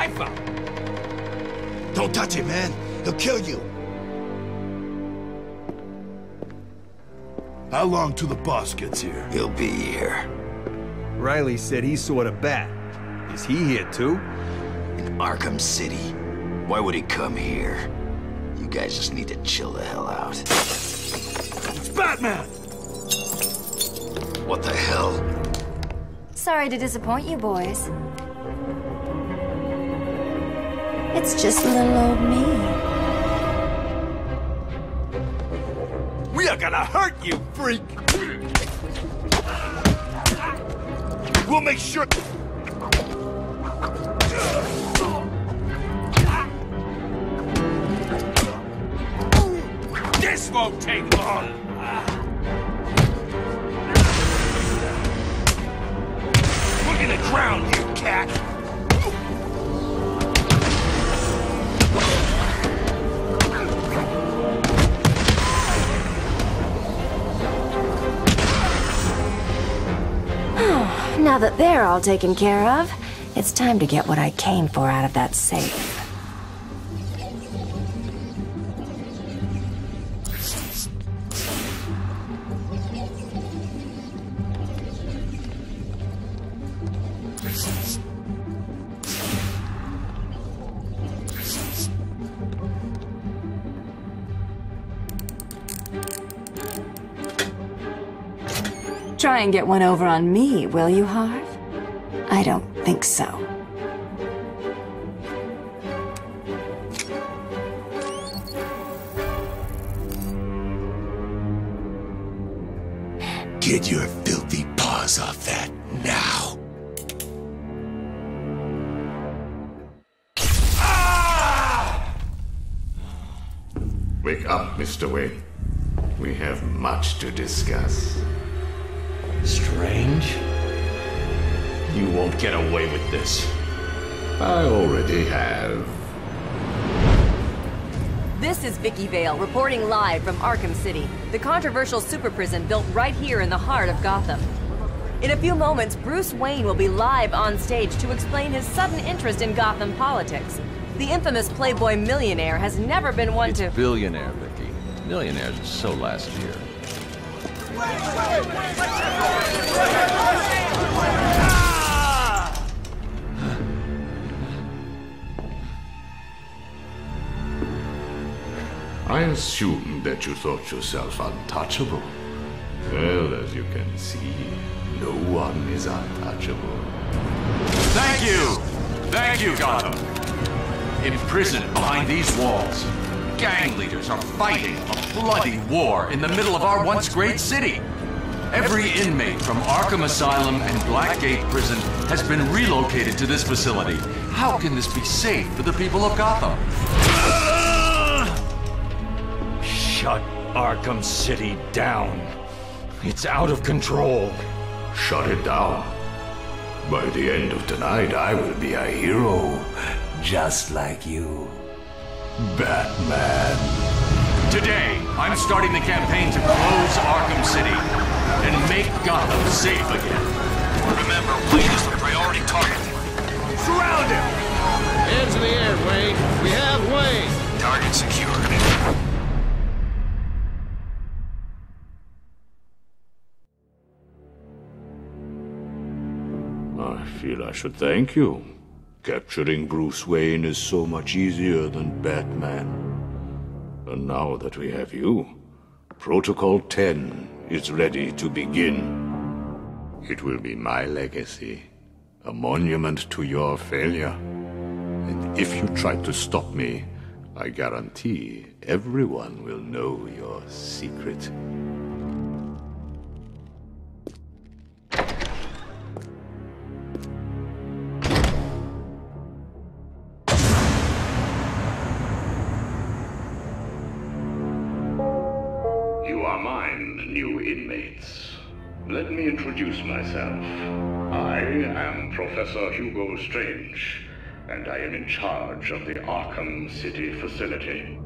I found. Don't touch him, man. He'll kill you. How long till the boss gets here? He'll be here. Riley said he saw the bat. Is he here too? In Arkham City. Why would he come here? You guys just need to chill the hell out. It's Batman! What the hell? Sorry to disappoint you boys. It's just little old me. We are gonna hurt you, freak! We'll make sure... This won't take long. We're gonna drown you, cat! Now that they're all taken care of, it's time to get what I came for out of that safe. Try and get one over on me, will you, Harv? I don't think so. Get your filthy paws off that now! Wake up, Mr. Wayne. We have much to discuss. Strange. You won't get away with this. I already have. This is Vicki Vale reporting live from Arkham City, the controversial super prison built right here in the heart of Gotham. In a few moments, Bruce Wayne will be live on stage to explain his sudden interest in Gotham politics. The infamous Playboy millionaire has never been one It's to. billionaire, Vicki. Millionaires are so last year. I assumed that you thought yourself untouchable. Well, as you can see, no one is untouchable. Thank you! Thank you, Gotham! Imprisoned behind these walls, gang leaders are fighting a bloody war in the middle of our once great city. Every inmate from Arkham Asylum and Blackgate Prison has been relocated to this facility. How can this be safe for the people of Gotham? Shut Arkham City down. It's out of control. Shut it down. By the end of tonight, I will be a hero, just like you. Batman. Today, I'm starting the campaign to close Arkham City and make Gotham safe again. Remember, Wayne is the priority target. Surround him! Hands in the air, Wayne. We have Wayne. Target secured. I feel I should thank you. Capturing Bruce Wayne is so much easier than Batman. And now that we have you, Protocol 10 is ready to begin. It will be my legacy, a monument to your failure. And if you try to stop me, I guarantee everyone will know your secret. Introduce myself. I am Professor Hugo Strange, and I am in charge of the Arkham City facility.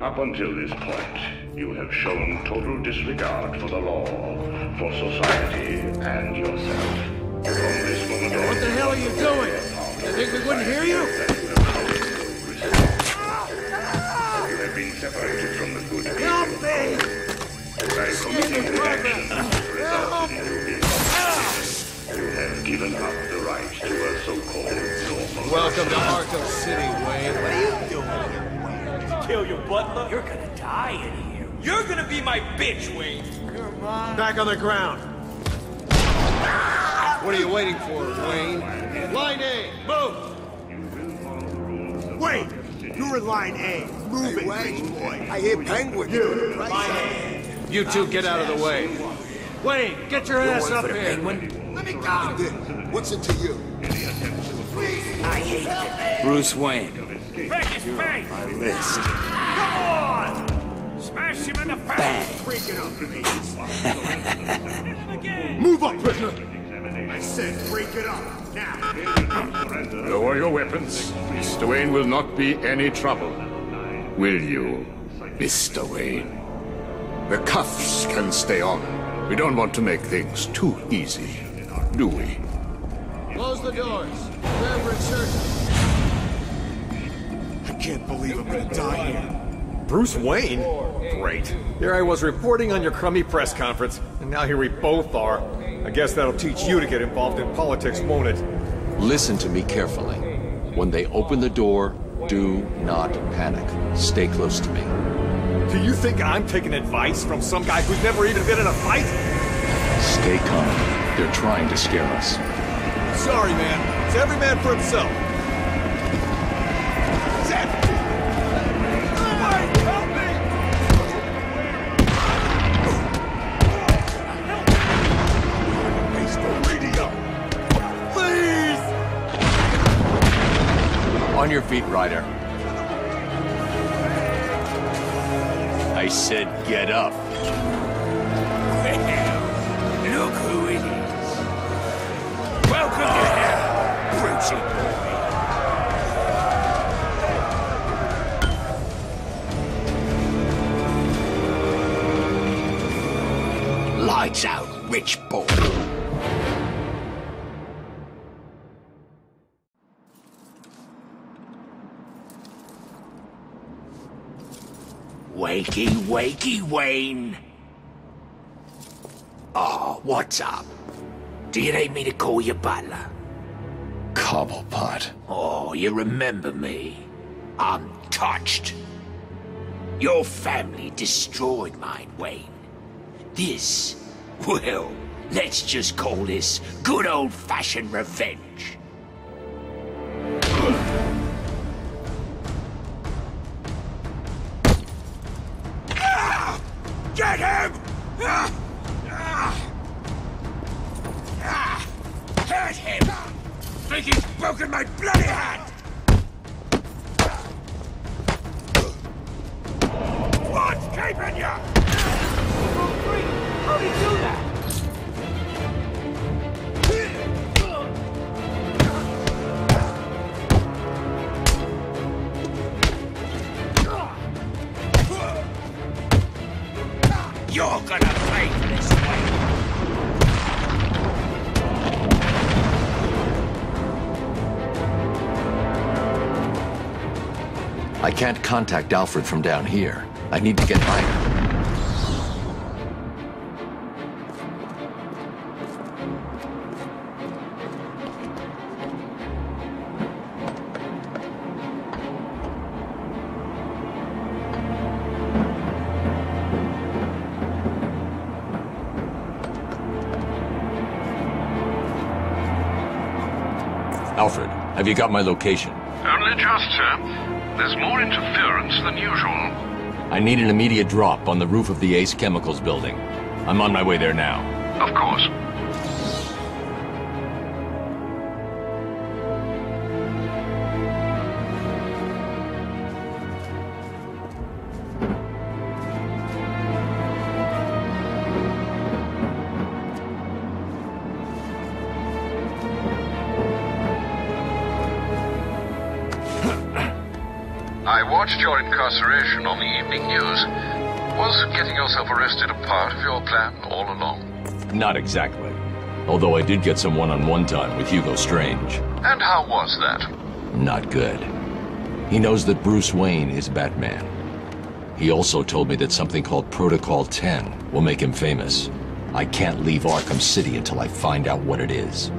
Up until this point, you have shown total disregard for the law, for society, and yourself. From this moment on, What the hell are you doing? This Think we wouldn't hear you? You have been separated from the good Help me! By committing the actions given up the right to a so-called normal Welcome to Arkham City, Wayne. What are you doing? Wayne? Kill your butler? You're gonna die in here. You're gonna be my bitch, Wayne. Back on the ground. What are you waiting for, Wayne? Line A, move! Wait! You're in line A. Move it, Wayne. boy. I hear Penguin. You. line A. You two get out of the way. Wayne, get your ass up here. Let me go. What's it to you? I hate it. Bruce Wayne. Break his face! My list. Come on! Smash him in the face! Break it up, Move up, prisoner! I said break it up, now! Lower your weapons. Mr. Wayne will not be any trouble. Will you, Mr. Wayne? The cuffs can stay on. We don't want to make things too easy, do we? Close the doors. Grab Richard. I can't believe I'm gonna die here. Bruce Wayne? Great. Here I was reporting on your crummy press conference, and now here we both are. I guess that'll teach you to get involved in politics, won't it? Listen to me carefully. When they open the door, do not panic. Stay close to me. Do you think I'm taking advice from some guy who's never even been in a fight? Stay calm. They're trying to scare us. Sorry, man. It's every man for himself. On your feet, Ryder. I said get up. Wakey, wakey, Wayne. Oh, what's up? Do you need me to call you butler? Cobblepot. Oh, you remember me? I'm touched. Your family destroyed mine, Wayne. This, well, let's just call this good old-fashioned revenge. Think he's broken my bloody hand! What's keeping you? How'd he do that? You're gonna can't contact Alfred from down here. I need to get Ryder. Alfred, have you got my location? Only just, sir. There's more interference than usual. I need an immediate drop on the roof of the Ace Chemicals building. I'm on my way there now. Of course. Watched your incarceration on the evening news. Was getting yourself arrested a part of your plan all along? Not exactly. Although I did get some one-on-one time with Hugo Strange. And how was that? Not good. He knows that Bruce Wayne is Batman. He also told me that something called Protocol 10 will make him famous. I can't leave Arkham City until I find out what it is.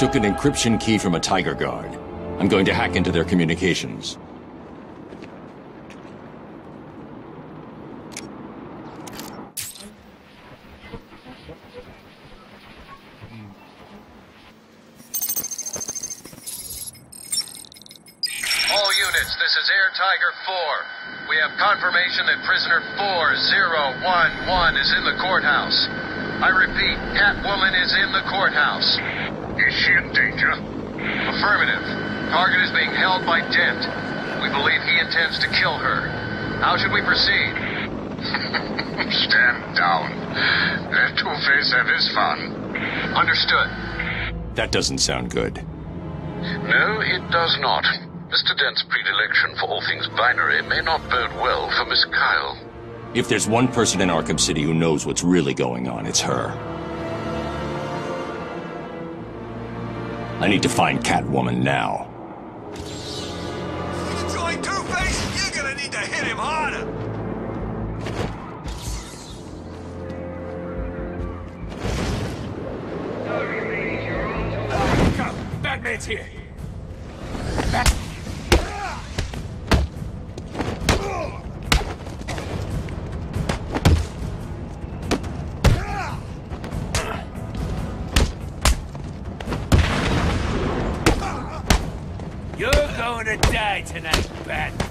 Took an encryption key from a Tiger Guard. I'm going to hack into their communications. All units, this is Air Tiger 4. We have confirmation that prisoner 4011 is in the courthouse. I repeat, Catwoman is in the courthouse. Is she in danger? Affirmative. Target is being held by Dent. We believe he intends to kill her. How should we proceed? Stand down. Let Two-Face have his fun. Understood. That doesn't sound good. No, it does not. Mr. Dent's predilection for all things binary may not bode well for Miss Kyle. If there's one person in Arkham City who knows what's really going on, it's her. I need to find Catwoman now. You Join Two-Face? You're gonna need to hit him harder! Come, Batman's here! Going to die tonight, Bat.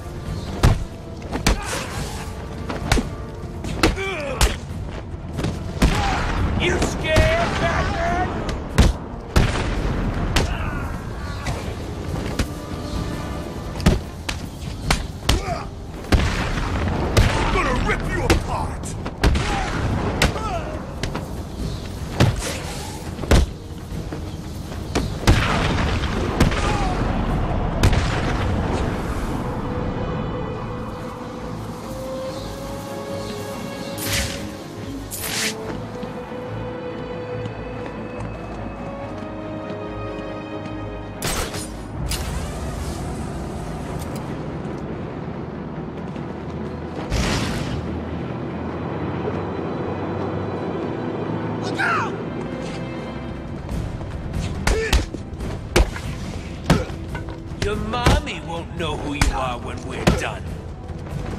Know who you are when we're done.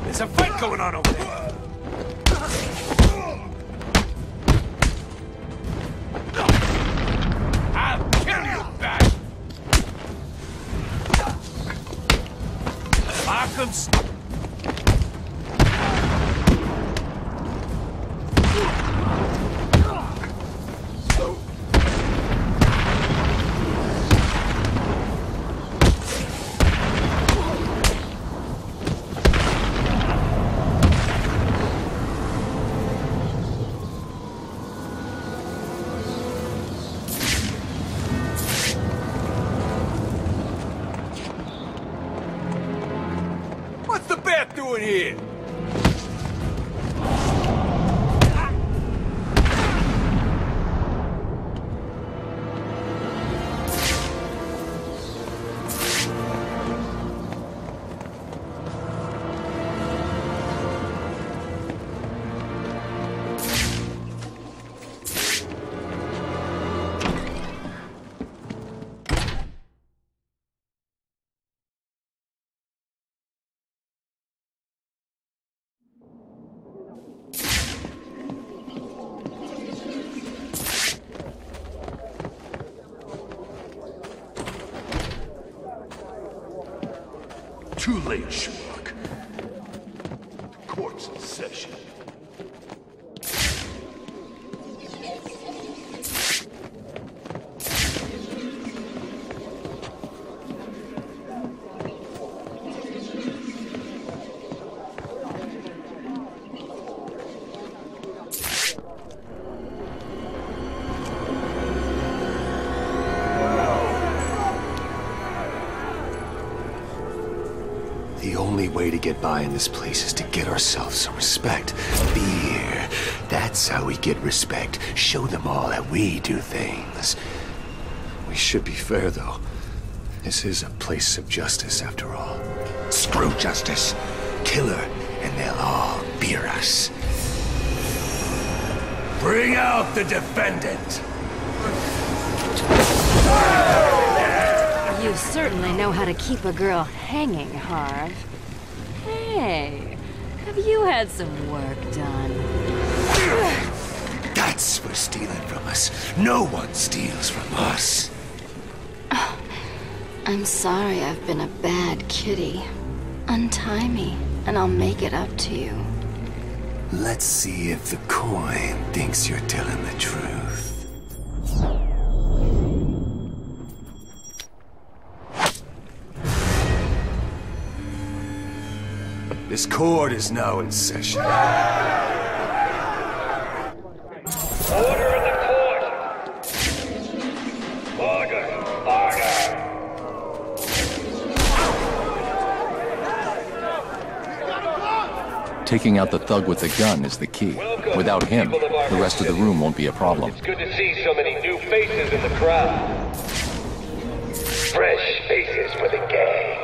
There's a fight going on over there. I'll. Too late, get by in this place is to get ourselves some respect. Fear. That's how we get respect. Show them all that we do things. We should be fair, though. This is a place of justice, after all. Screw justice. Kill her, and they'll all beer us. Bring out the defendant! You certainly know how to keep a girl hanging, Harv. Hey, have you had some work done? That's for stealing from us. No one steals from us. Oh, I'm sorry I've been a bad kitty. Untie me, and I'll make it up to you. Let's see if the coin thinks you're telling the truth. This court is now in session. Order in the court! Order! Order! Taking out the thug with the gun is the key. Without him, the rest of the room won't be a problem. It's good to see so many new faces in the crowd. Fresh faces for the gang.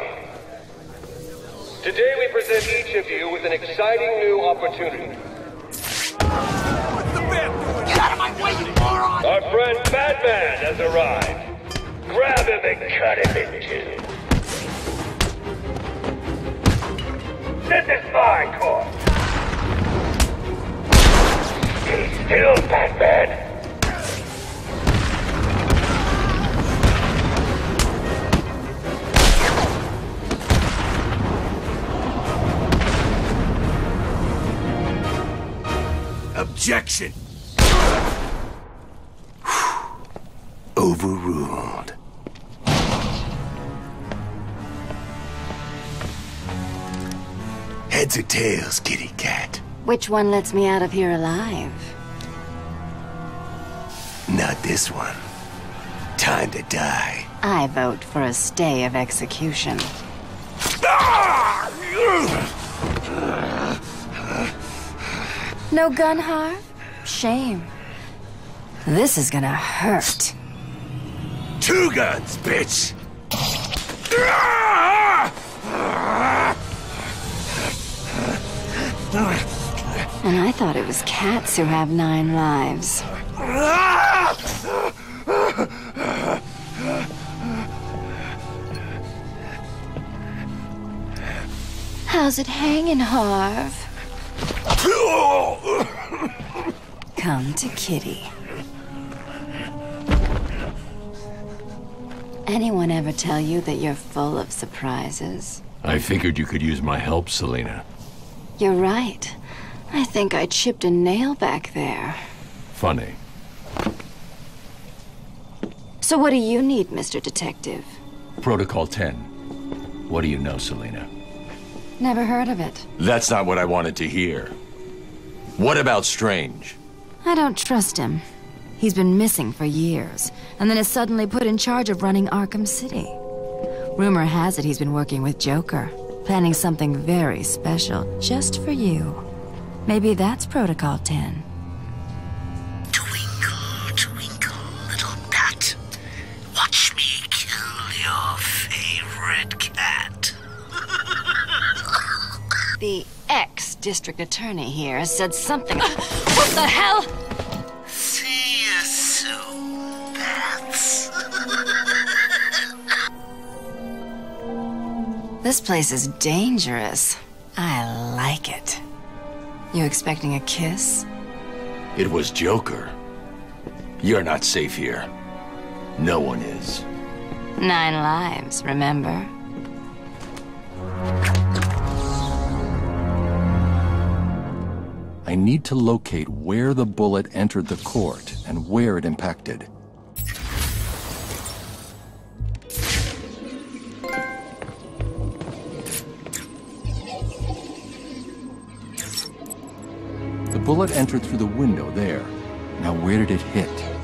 Today we present each of you with an exciting new opportunity. Get out of my way, you moron! Our friend Batman has arrived. Grab him and cut him in two. Tails, kitty cat? Which one lets me out of here alive? Not this one. Time to die. I vote for a stay of execution. No gun, Harv? Shame. This is gonna hurt. Two guns, bitch! And I thought it was cats who have nine lives. How's it hanging, Harv? Come to Kitty. Anyone ever tell you that you're full of surprises? I figured you could use my help, Selina. You're right. I think I chipped a nail back there. Funny. So what do you need, Mr. Detective? Protocol 10. What do you know, Selina? Never heard of it. That's not what I wanted to hear. What about Strange? I don't trust him. He's been missing for years, and then is suddenly put in charge of running Arkham City. Rumor has it he's been working with Joker, planning something very special just for you. Maybe that's Protocol 10. Twinkle, twinkle, little bat. Watch me kill your favorite cat. The ex-district attorney here said something... what the hell? This place is dangerous. I like it. You expecting a kiss? It was Joker. You're not safe here. No one is. Nine lives, remember? I need to locate where the bullet entered the court and where it impacted. Bullet entered through the window there. Now where did it hit?